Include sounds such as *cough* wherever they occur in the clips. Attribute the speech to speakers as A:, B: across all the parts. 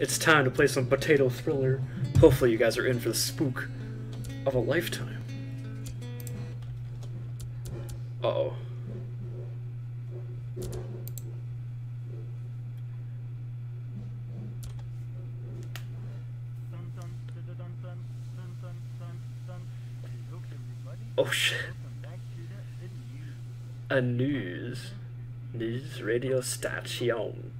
A: It's time to play some potato thriller. Hopefully you guys are in for the spook of a lifetime. Uh-oh. Oh shit. A news. News radio station.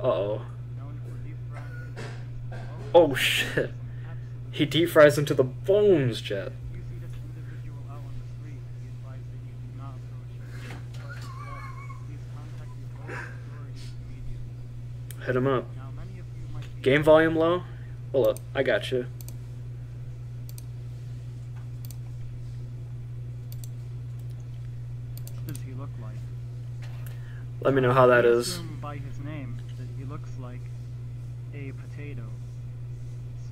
A: Uh-oh. Oh, shit. He deep fries into the bones, Jet. Hit him up. Game volume low? Hold up, I got you. Let me know how that is.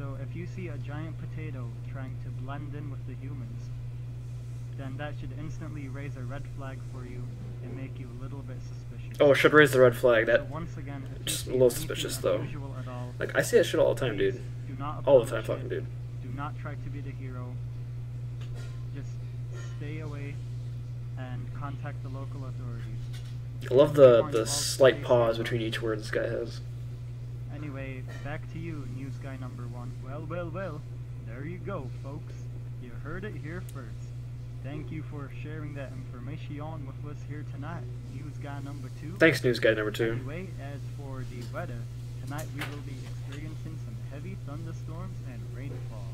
B: So if you see a giant potato trying to blend in with the humans, then that should instantly raise a red flag for you and make you a little bit suspicious.
A: Oh, should raise the red flag.
B: So
A: That
B: once again,
A: just a little suspicious, though.
B: all,
A: like I see that shit all the time, dude.
B: Do not
A: All the time,
B: approach
A: fucking dude.
B: Do not try to be the hero. Just stay away and contact the local authorities.
A: I love the the slight pause between each word this guy has.
B: Anyway, back to you, news guy number one. Well, well, well. There you go, folks. You heard it here first. Thank you for sharing that information with us here tonight, news guy number two.
A: Thanks, news guy number two.
B: Anyway, as for the weather, tonight we will be experiencing some heavy thunderstorms and rainfall.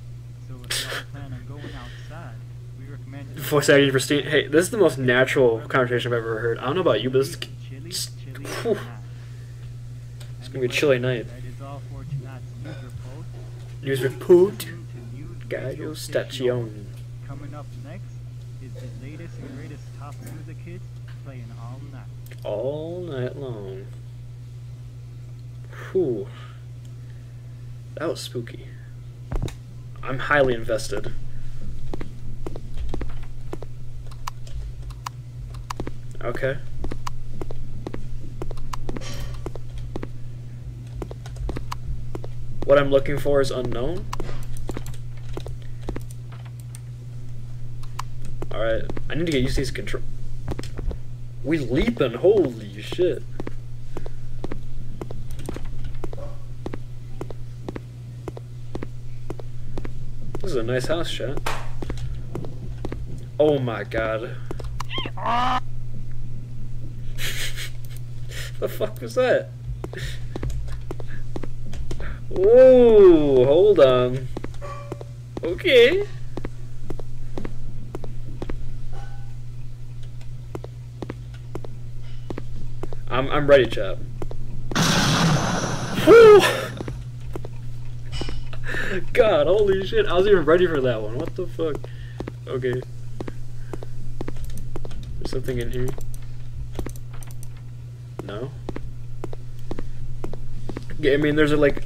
B: So if you plan on going outside, we recommend you
A: Voice acting for Steve. Hey, this is the most natural conversation I've ever heard. I don't know about you, but this is
B: Chilly, chilly
A: whew.
B: tonight.
A: It's gonna be a chilly night.
B: That is all for tonight's news report.
A: News
B: You're
A: report.
B: listening to News
A: Gallo Station.
B: Coming up next is the latest and greatest top music hits playing all night.
A: all night long. Whew. That was spooky. I'm highly invested. Okay. What I'm looking for is unknown. Alright, I need to get used to these control. We leaping, holy shit. This is a nice house, chat. Oh my god. *laughs* the fuck was that? Whoa, hold on. Okay. I'm I'm ready, chap. *sighs* God, holy shit! I was even ready for that one. What the fuck? Okay. There's something in here. No. Yeah, I mean, there's a like.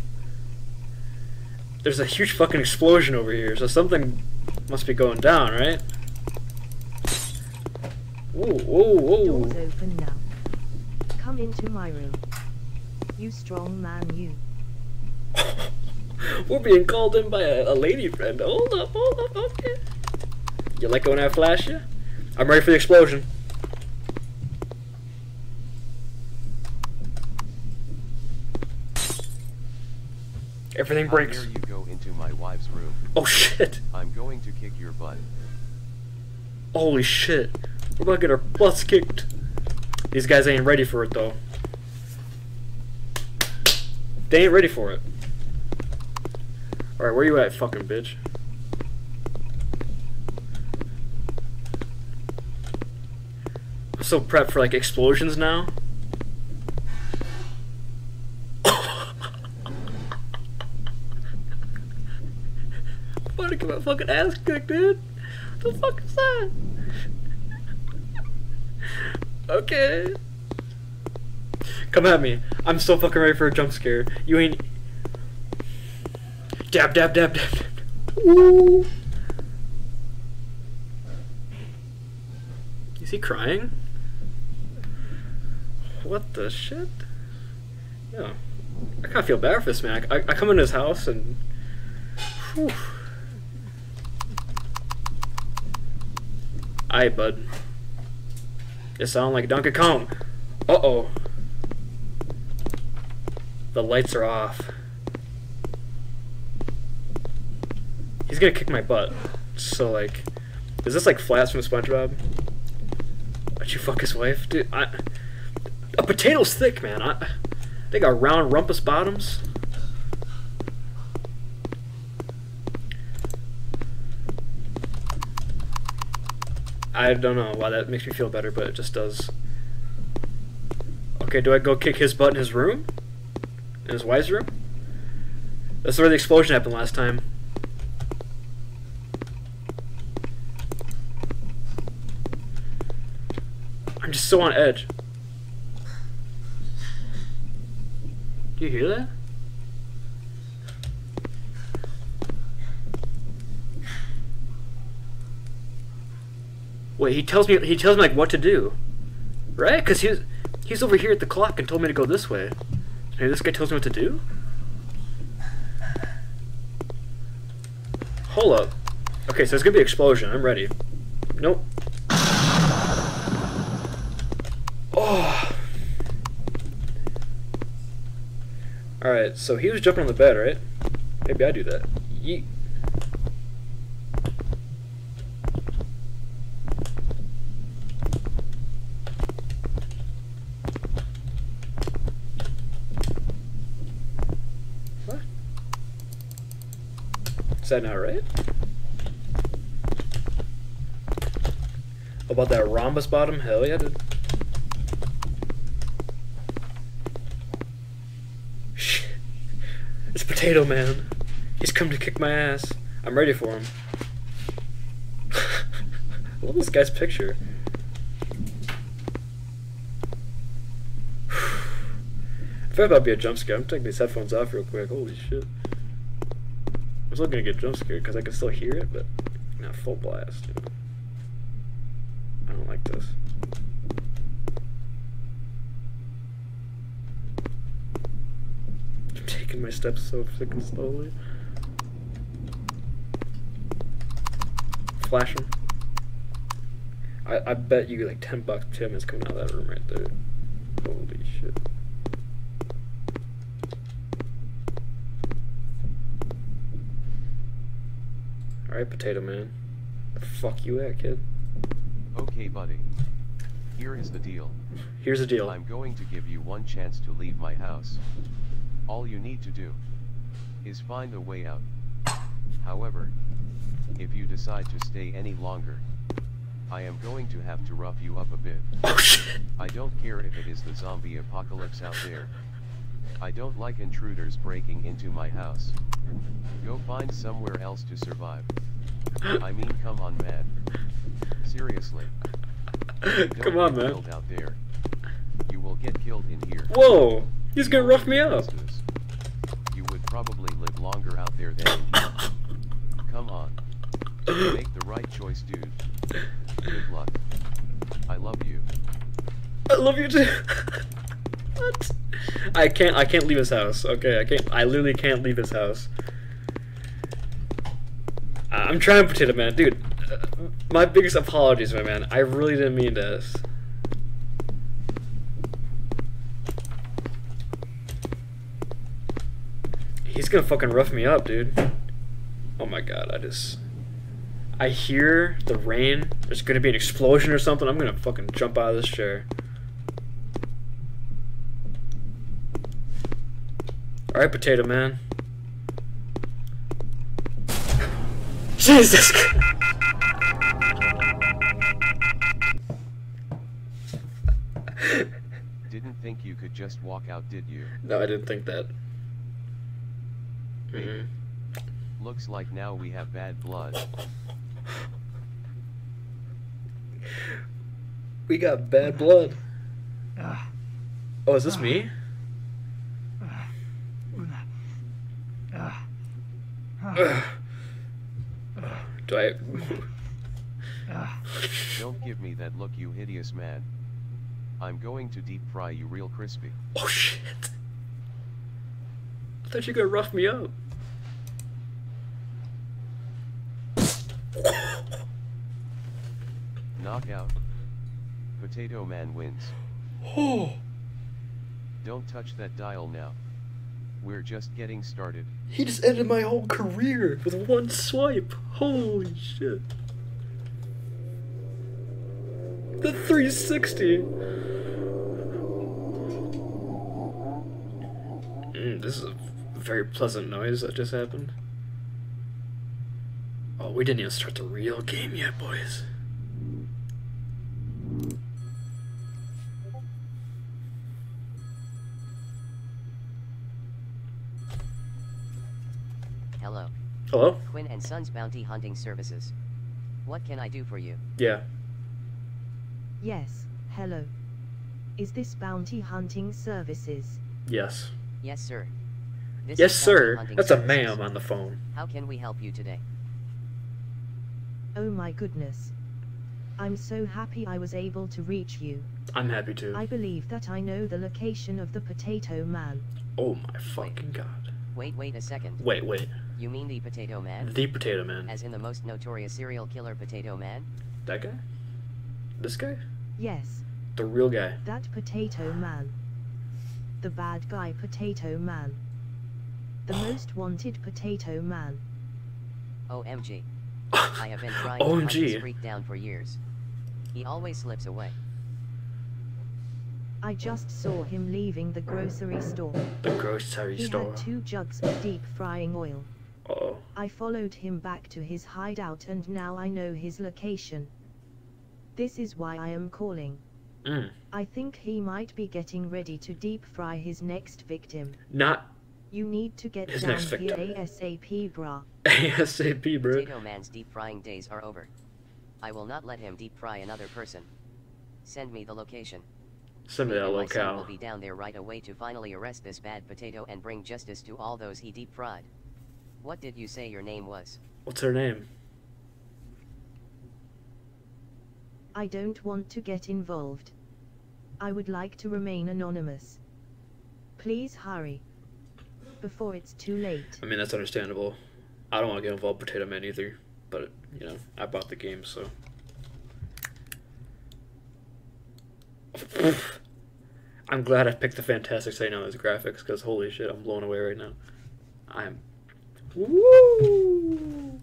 A: There's a huge fucking explosion over here, so something must be going down, right? Whoa, whoa,
C: Doors
A: whoa!
C: open now. Come into my room. You strong man, you. *laughs*
A: We're being called in by a, a lady friend. Hold up, hold up, okay. You like it when I flash you? I'm ready for the explosion. Everything breaks.
D: you go into my wife's room?
A: Oh shit.
D: I'm going to kick your butt.
A: Holy shit. We're about to get our butts kicked. These guys ain't ready for it though. They ain't ready for it. Alright, where you at, fucking bitch? I'm so prepped for like explosions now. about to get my fucking ass kicked, dude. What the fuck is that? okay. Come at me. I'm so fucking ready for a jump scare. You ain't. Dab, dab, dab, dab. Ooh. Is he crying? What the shit? Yeah. I kind of feel bad for this man. I, I come into his house and. Whew. Aye, bud. You sound like Donkey Kong. Uh oh. The lights are off. He's gonna kick my butt. So, like. Is this like Flats from SpongeBob? Why'd you fuck his wife? Dude, I. A potato's thick, man. I, they got round rumpus bottoms. I don't know why that makes me feel better, but it just does. Okay, do I go kick his butt in his room? In his wife's room? That's where the explosion happened last time. I'm just so on edge. Do you hear that? Wait, he tells me he tells me like what to do, right? Cause he's he's over here at the clock and told me to go this way. Maybe this guy tells me what to do. Hold up. Okay, so it's gonna be explosion. I'm ready. Nope. *sighs* Oh. Alright, so he was jumping on the bed, right? Maybe I do that. Yeet. What? Is that not right? About that rhombus bottom? Hell yeah, dude. Shit. It's Potato Man. He's come to kick my ass. I'm ready for him. *laughs* I love this guy's picture. *sighs* I thought that'd be a jump scare. I'm taking these headphones off real quick. Holy shit. I'm still gonna get jump scared because I can still hear it, but not full blast. I don't like this. I'm taking my steps so freaking slowly. Flashing. I, I bet you like 10 bucks Tim is coming out of that room right there. Holy shit. Alright, Potato Man. The fuck you at, kid?
D: Okay, buddy. Here is the deal.
A: Here's the deal.
D: I'm going to give you one chance to leave my house. All you need to do is find a way out. However, if you decide to stay any longer, I am going to have to rough you up a bit.
A: Oh shit.
D: I don't care if it is the zombie apocalypse out there. I don't like intruders breaking into my house. Go find somewhere else to survive. I mean, come on, man. Seriously. *laughs* Don't
A: Come on, man.
D: out there. You will get killed in here.
A: Whoa! He's gonna rough me up.
D: You would probably live longer out there than. *laughs* Come on. Make the right choice, dude. Good luck. I love you.
A: I love you too. *laughs* what? I can't. I can't leave his house. Okay, I can't. I literally can't leave his house. I- I'm trying, Potato Man, dude. uh, My biggest apologies, my man. I really didn't mean this. He's gonna fucking rough me up, dude. Oh my god, I just. I hear the rain. There's gonna be an explosion or something. I'm gonna fucking jump out of this chair. Alright, Potato Man. Jesus!
D: Didn't think you could just walk out, did you?
A: no, I didn't think that. Mhm.
D: Looks like now we have bad blood.
A: We got bad blood.
B: Ah,
A: Oh, is this me? Do I?
B: ah.
D: Don't give me that look you hideous man. I'm going to deep fry you real crispy.
A: Oh shit! I thought you were gonna rough me up.
D: Knockout. Potato Man wins.
A: Oh,
D: Don't touch that dial now. We're just getting started.
A: he just ended my whole career with one swipe. Holy shit! The 360. Mm, this is a very pleasant noise that just happened. Oh, we didn't even start the real game yet, boys.
E: Hello.
A: Hello?
E: Quinn and Sons Bounty Hunting Services. What can I do for you?
A: Yeah.
C: Yes, hello. Is this bounty hunting services?
A: Yes.
E: Yes, sir. This
A: yes, sir.
E: Hunting
A: That's a
E: Services.
A: ma'am on the phone.
E: How can we help you today?
C: Oh my goodness. I'm so happy I was able to reach you.
A: I'm happy to.
C: I believe that I know the location of the Potato Man.
A: Oh my fucking god.
E: Wait, wait a second.
A: Wait, wait.
E: You mean the Potato Man?
A: The Potato Man.
E: As in the most notorious serial killer Potato Man?
A: That guy? This guy?
C: Yes,
A: The real guy.
C: that Potato Man. The bad guy Potato Man. The *gasps* most wanted Potato Man.
E: OMG. *laughs* I have been trying to hunt this
A: OMG.
E: freak down for years. He always slips away.
C: I just saw him leaving the grocery store.
A: The grocery
C: He
A: store.
C: had two jugs of deep frying oil.
A: Oh.
C: I followed him back to his hideout and now I know his location. This is why I am calling.
A: Mm.
C: I think he might be getting ready to deep fry his next victim.
A: Not
C: You need to get
A: His
C: down
A: next
C: here. ASAP brah.
A: ASAP, bro.
E: Potato Man's deep frying days are over. I will not let him deep fry another person. Send me the location.
A: Send me
E: Me
A: that
E: and my son will be down there right away to finally arrest this bad potato and bring justice to all those he deep fried. What did you say your name was?
A: What's her name?
C: I don't want to get involved. I would like to remain anonymous. Please hurry. Before it's too late.
A: I mean, that's understandable. I don't want to get involved with Potato Man either. But, you know, I bought the game, so. *laughs* I'm glad I picked the Fantastic St. Elmo's graphics, because holy shit, I'm blown away right now. I'm. Woo!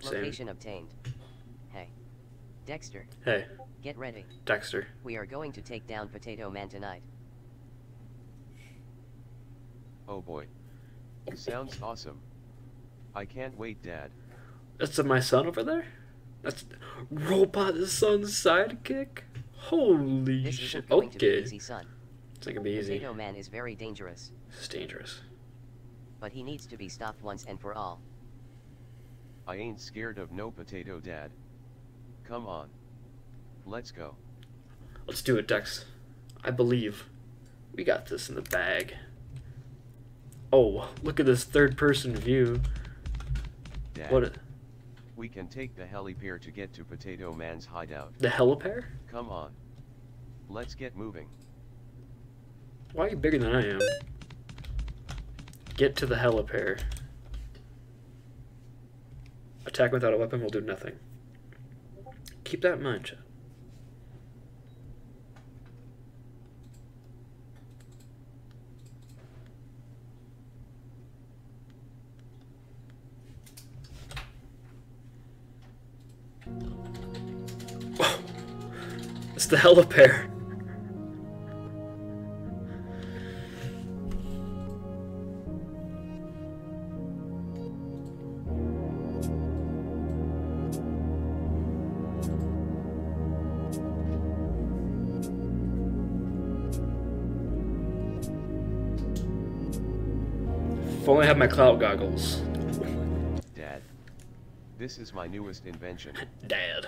A: Same.
E: Location obtained. Hey. Dexter,
A: Hey,
E: get ready.
A: Dexter.
E: We are going to take down Potato Man tonight.
D: Oh boy. Sounds awesome. I can't wait, Dad.
A: That's my son over there? That's Robot Son's sidekick? Holy
E: This
A: shit.
E: isn't going to be
A: Okay.
E: easy, son.
A: It's not gonna be easy.
E: Potato Man is very dangerous,
A: This is dangerous.
E: but he needs to be stopped once and for all.
D: I ain't scared of no potato, Dad. Come on. Let's go.
A: Let's do it, Dex. I believe. We got this in the bag. Oh, look at this third person view.
D: Dad.
A: What?
D: We can take the helipier to get to Potato Man's hideout.
A: the helipair?
D: Come on. Let's get moving.
A: Why are you bigger than I am? Get to the helipair. Attack without a weapon will do nothing. Keep that in mind, chat. It's the helipair. If only I have my cloud goggles.
D: Dad, this is my newest invention. *laughs*
A: Dad.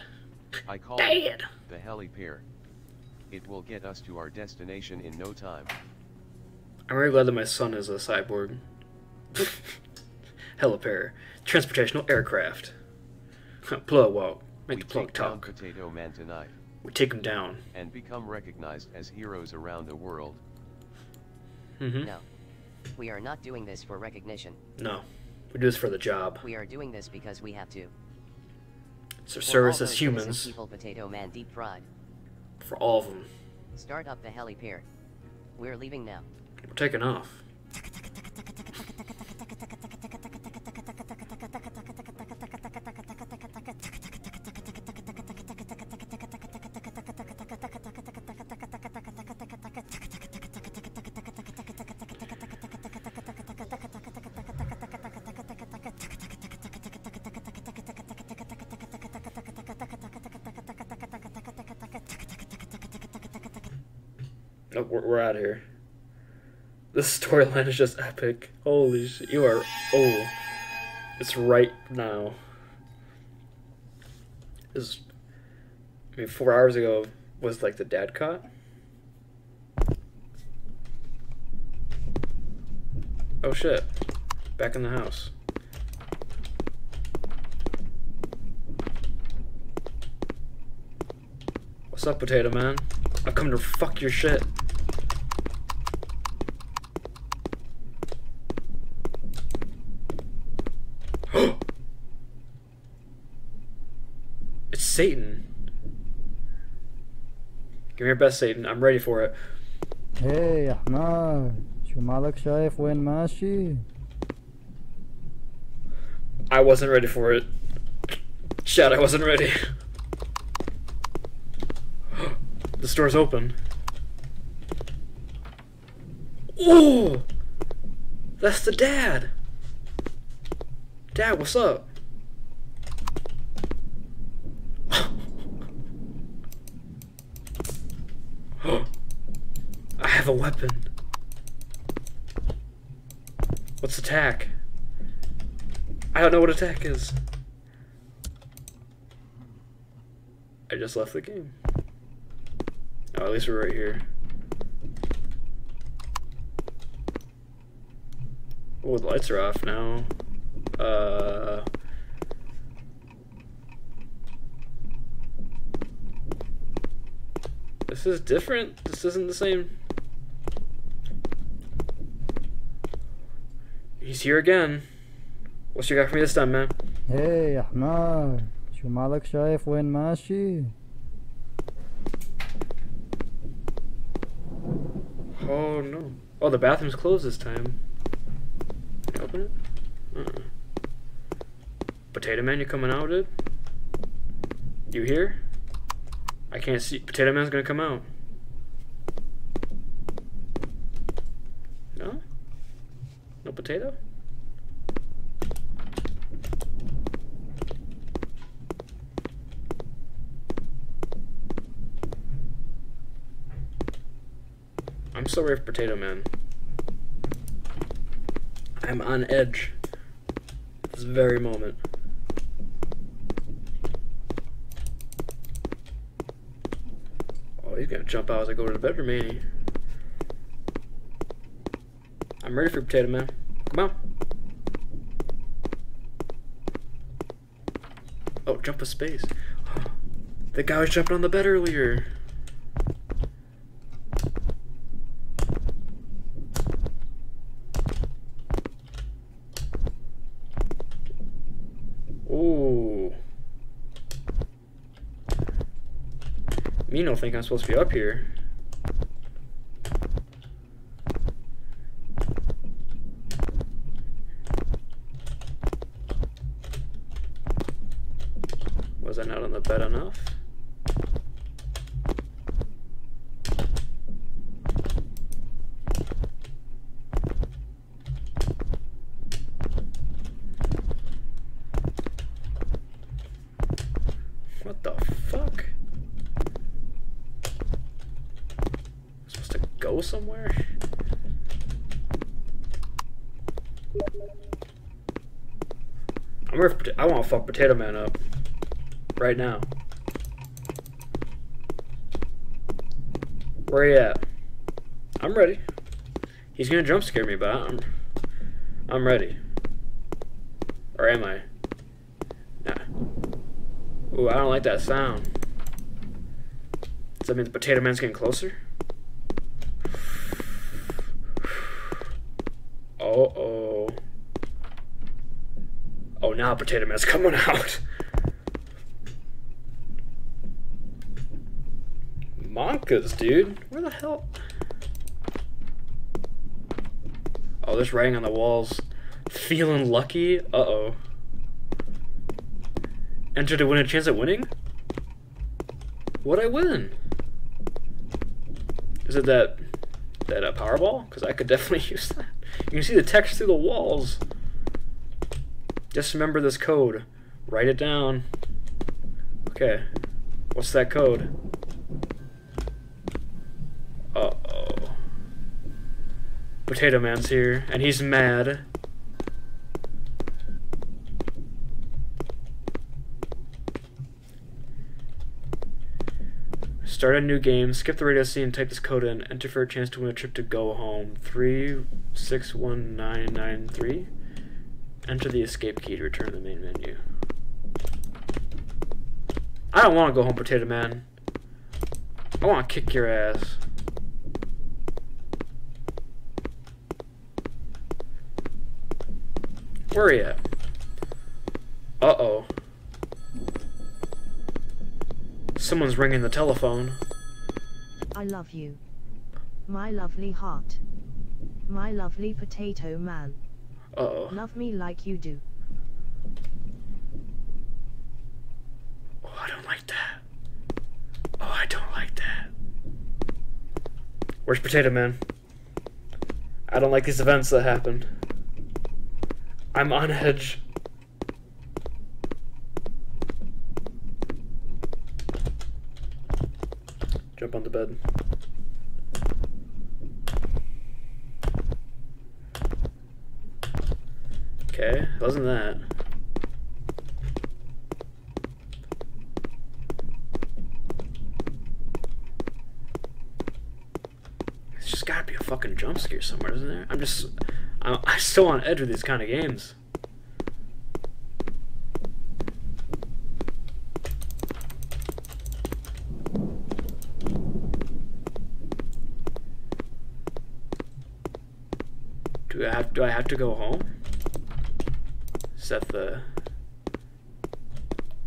D: I call
A: Dad.
D: it the helipair. It will get us to our destination in no time.
A: I'm very glad that my son is a cyborg. *laughs* Helipair. Transportational aircraft. plug walk. Make
D: we
A: the plug talk.
D: Potato Man tonight
A: We take him down.
D: and become recognized as heroes around the world.
A: hmm
E: No. We are not doing this for recognition.
A: No. We do this for the job.
E: We are doing this because we have to.
A: So service as humans.
E: People Potato Man deep fried.
A: For all of them.
E: Start up the heli pier. We're leaving now.
A: We're taking off. This storyline is just epic. Holy shit, you are. Oh. It's right now. This. I mean, four hours ago was like the dad caught. Oh shit. Back in the house. What's up, Potato Man? I've come to fuck your shit. it's Satan. Give me your best, Satan. I'm ready for it.
F: Hey, Ahmad. shumalak مالك شايف وين
A: I wasn't ready for it. Shit, I wasn't ready. *gasps* the store's open. Oh! That's the dad! Dad, what's up? Weapon. What's attack? I don't know what attack is. I just left the game. Oh, at least we're right here. Oh, the lights are off now. Uh. This is different. This isn't the same. he's here again. What's you got for me this time, man?
F: Hey, Ahmad. شو مالك شايف وين
A: Oh no. Oh, the bathroom's closed this time. open it? Uh -uh. Potato Man, you coming out, dude? You here? I can't see. Potato Man's gonna come out. Potato? I'm so ready for Potato Man. I'm on edge. This very moment. Oh, he's gonna jump out as I go to the bedroom, ain't he? I'm ready for Potato Man. Come on. Oh, jump a space. *gasps* The guy was jumping on the bed earlier. Ooh. Me don't think I'm supposed to be up here. Was I not on the bed enough? What the fuck? supposed to go somewhere? Ready for, I want to fuck Potato Man up. Right now. Where you at? I'm ready. He's gonna jump scare me, but I'm I'm ready. Or am I? Nah. Ooh, I don't like that sound. Does that mean the potato man's getting closer? Oh oh. Potato man's coming out. Monkas, dude. Where the hell? Oh, there's writing on the walls. Feeling lucky? Uh-oh. Enter to win a chance at winning? What'd I win? Is it that that uh, Powerball? Because I could definitely *laughs* use that. You can see the text through the walls. Just remember this code. Write it down. Okay. What's that code? Uh-oh. Potato Man's here, and he's mad. Start a new game, skip the radio scene, and type this code in, enter for a chance to win a trip to go home. 361993. Enter the escape key to return to the main menu. I don't want to go home, Potato Man. I want to kick your ass. Where are you at? Uh-oh. Someone's ringing the telephone.
C: I love you. My lovely heart. My lovely potato man.
A: Uh-oh.
C: Love me like you do.
A: Oh, I don't like that. Oh, I don't like that. Where's Potato Man? I don't like these events that happen. I'm on edge. Jump on the bed. Okay, wasn't that. There's just gotta be a fucking jump scare I'm just, I'm, *laughs* I'm so on edge with these kind of games. Do I have, do I have to go home? That the...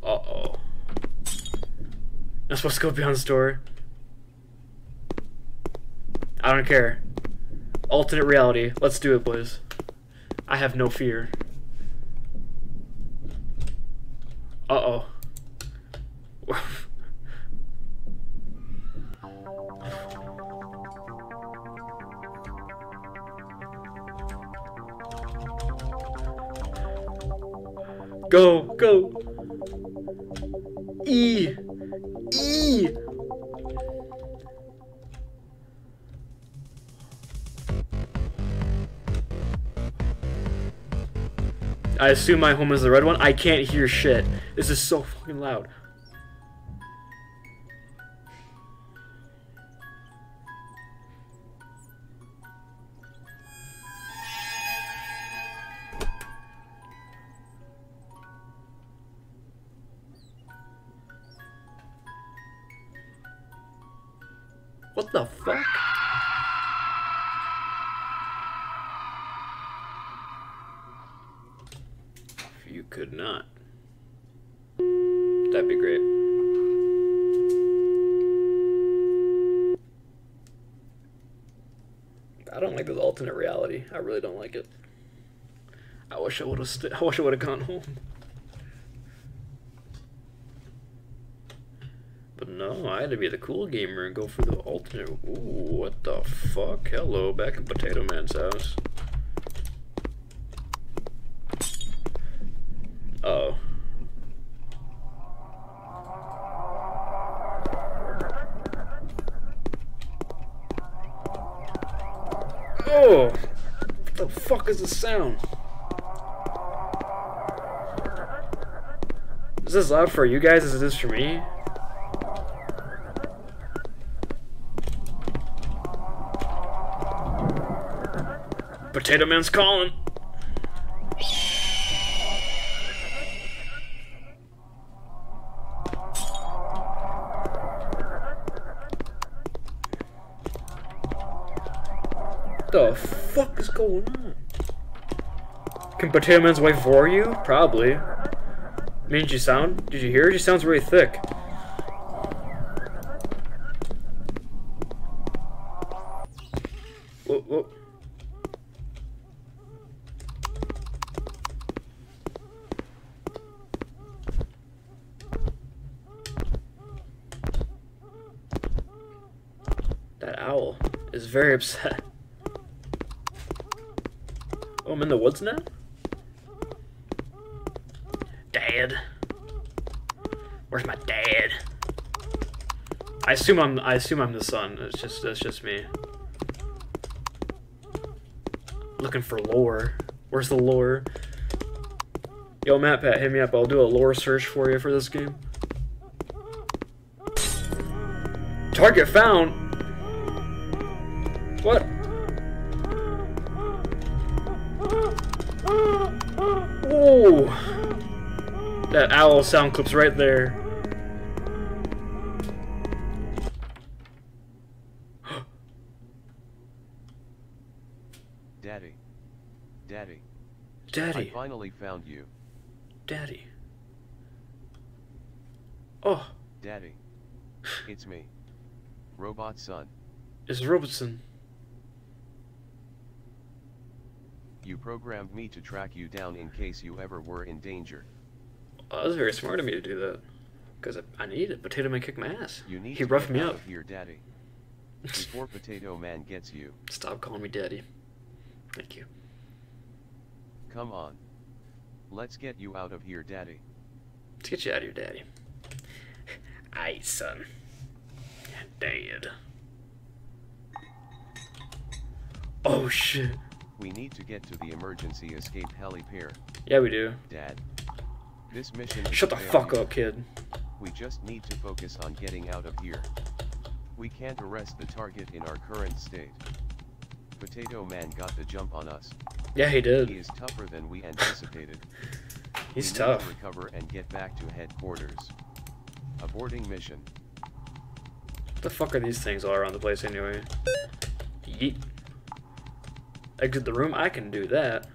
A: Uh-oh. Not supposed to go beyond the store. I don't care. Alternate reality. Let's do it, boys. I have no fear. I assume my home is the red one. I can't hear shit. This is so fucking loud. What the fuck? If you could not. That'd be great. I don't like this alternate reality. I really don't like it. I wish I would have. I wish I would have gone home. But no, I had to be the cool gamer and go for the alternate. Ooh, what the fuck? Hello, back in Potato Man's house. Uh oh. Oh! What the fuck is the sound? Is this loud for you guys Is this for me? Potato Man's calling. The fuck is going on? Can Potato Man's wife roar you? Probably. I mean, did you sound? Did you hear? She sounds really thick. Whoa. That owl is very upset. Oh, I'm in the woods now? Dad. Where's my dad? I assume I'm I assume I'm the son. It's just that's just me. Looking for lore. Where's the lore? Yo, MatPat, hit me up. I'll do a lore search for you for this game. Target found. What? That owl sound clip's right there. *gasps*
D: Daddy. Daddy.
A: Daddy.
D: I finally found you.
A: daddy. Oh,
D: Daddy. It's me. Robot son.
A: it's Robertson.
D: You programmed me to track you down in case you ever were in danger.
A: Oh, that was very smart of me to do that. Because I, I need it. Potato Man kicked my ass.
D: You need
A: he
D: to
A: roughed me
D: out
A: up.
D: here, Daddy. Before *laughs* Potato Man gets you.
A: Stop calling me daddy. Thank you.
D: Come on. Let's get you out of here, Daddy.
A: Let's get you out of here, daddy. Aye, son. Dad. Oh, shit.
D: We need to get to the emergency escape heli pier,
A: Yeah, we do.
D: Dad. This mission
A: Shut the fuck up, kid.
D: We just need to focus on getting out of here. We can't arrest the target in our current state. Potato Man got the jump on us.
A: Yeah, he did.
D: He is tougher than we anticipated. *laughs*
A: He's
D: we need
A: tough.
D: to recover and get back to headquarters. Aborting mission.
A: What the fuck are these things all around the place anyway? Yeet. Exit the room? I can do that.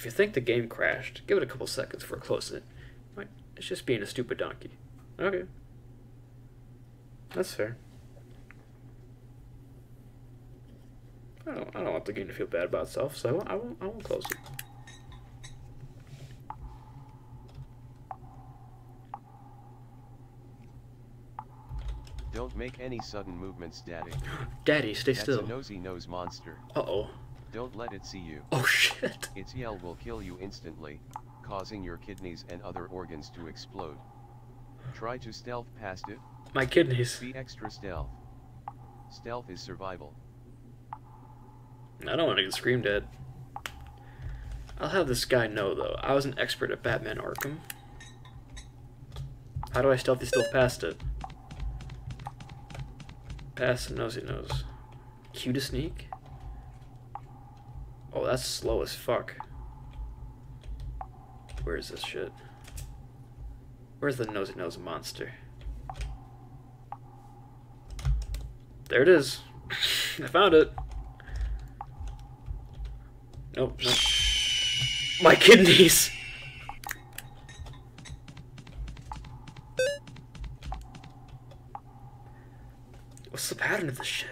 A: If you think the game crashed, give it a couple seconds for it. Might- It's just being a stupid donkey. Okay. That's fair. I don't, I don't want the game to feel bad about itself, so I won't, I won't, close it.
D: Don't make any sudden movements, Daddy. *gasps*
A: Daddy, stay
D: That's
A: still.
D: a nosy nose monster.
A: Uh-oh.
D: Don't let it see you.
A: Oh, shit.
D: Its yell will kill you instantly, causing your kidneys and other organs to explode. Try to stealth past it.
A: My kidneys.
D: Be extra stealth. Stealth is survival.
A: I don't want to get screamed at. I'll have this guy know, though. I was an expert at Batman Arkham. How do I stealthy stealth past it? Past the nosy nose. Q to sneak? Oh, that's slow as fuck. Where is this shit? Where's the nosy nose monster? There it is. *laughs* I found it. Nope, nope. My kidneys! What's the pattern of this shit?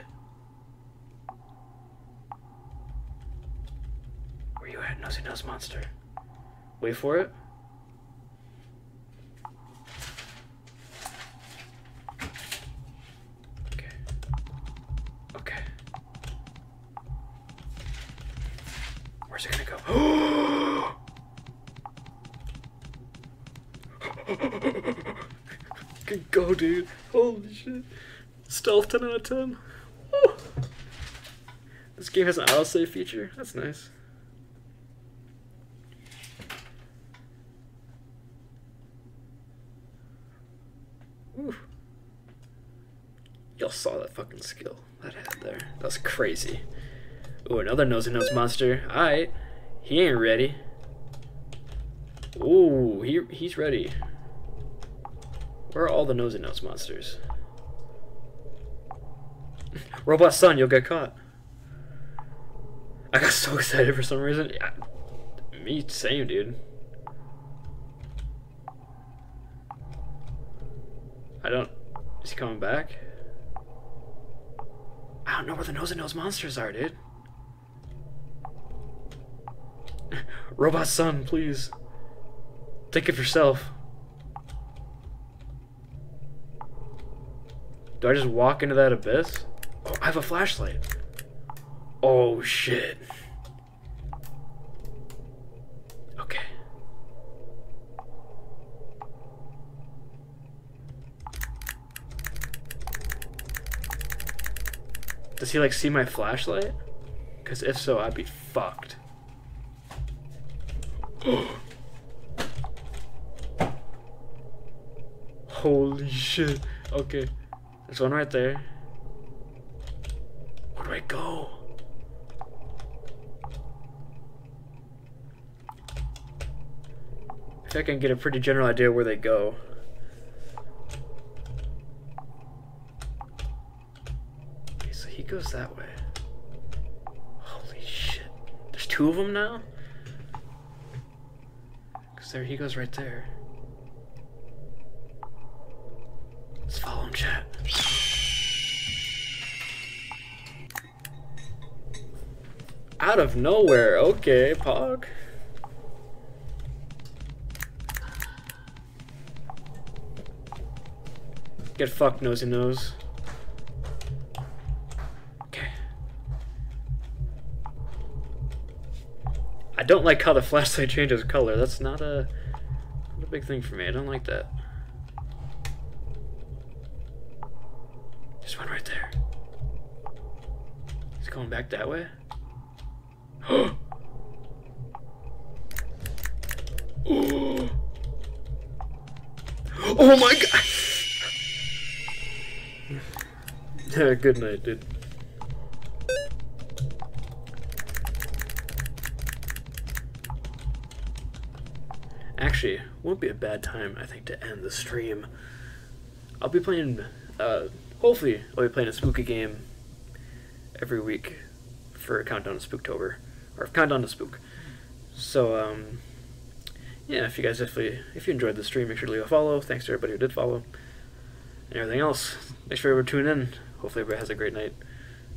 A: Where you at, nosy nose monster? Wait for it. Okay. Okay. Where's it gonna go? *gasps* Good go, dude. Holy shit. Stealth 10 out of 10. Woo. This game has an autosave feature. That's nice. y'all saw that fucking skill that I had there. That was crazy. Ooh, another nose and nose monster. Alright. He ain't ready. Ooh, he he's ready. Where are all the nose and nose monsters? *laughs* Robot son, you'll get caught. I got so *laughs* excited for some reason. Yeah, me same, dude. I don't. Is he coming back? I don't know where the nose and nose monsters are, dude. Robot son, please. Think of yourself. Do I just walk into that abyss? Oh, I have a flashlight. Oh, shit. Okay. Does he, like, see my flashlight? Because if so, I'd be fucked. *gasps* Holy shit. Okay. There's one right there. Where do I go? I think I can get a pretty general idea where they go. Okay, so he goes that way. Holy shit. There's two of them now? Because there he goes right there. Let's follow him, chat. Out of nowhere. Okay, Pog. Get fucked, nosy nose. Don't like how the flashlight *laughs* changes color. That's not a, not a big thing for me. I don't like that. There's one right there. He's going back that way. *gasps* Oh my god! Yeah, *laughs* good night, dude. Actually, won't be a bad time, I think, to end the stream. I'll be playing, uh, hopefully, I'll be playing a spooky game every week for a Countdown to Spooktober, or Countdown to Spook. So, um, yeah, if you guys definitely, if you enjoyed the stream, make sure to leave a follow. Thanks to everybody who did follow. And everything else, make sure everyone tune in. Hopefully everybody has a great night.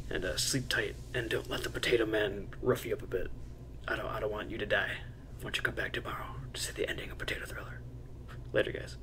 A: And uh, sleep tight, and don't let the potato man rough you up a bit. I don't, I don't want you to die. I want you come back tomorrow to see the ending of Potato Thriller. Later, guys.